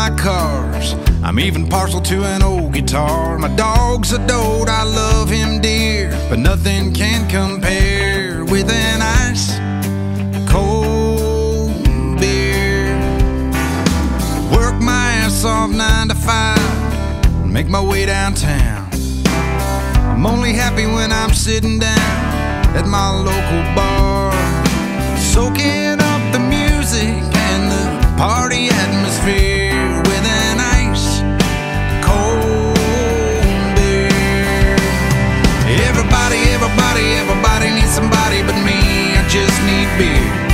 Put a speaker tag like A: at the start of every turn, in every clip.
A: my cars. I'm even partial to an old guitar. My dog's a dote, I love him dear. But nothing can compare with an ice cold beer. Work my ass off nine to five, make my way downtown. I'm only happy when I'm sitting down at my local bar, soaking be.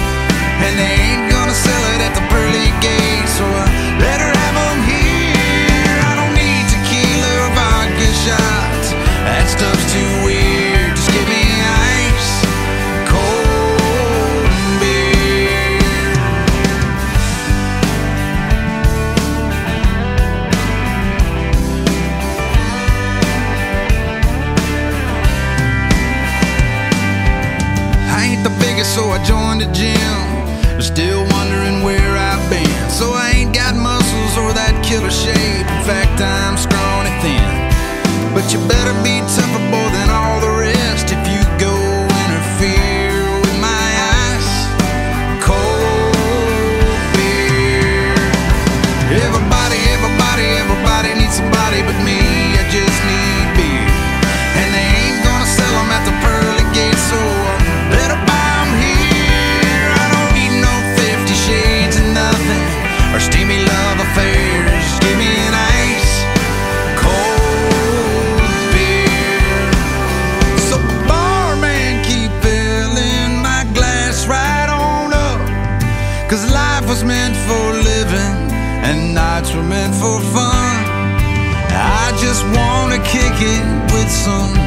A: so I joined the gym. Still meant for living and nights were meant for fun. I just wanna kick it with some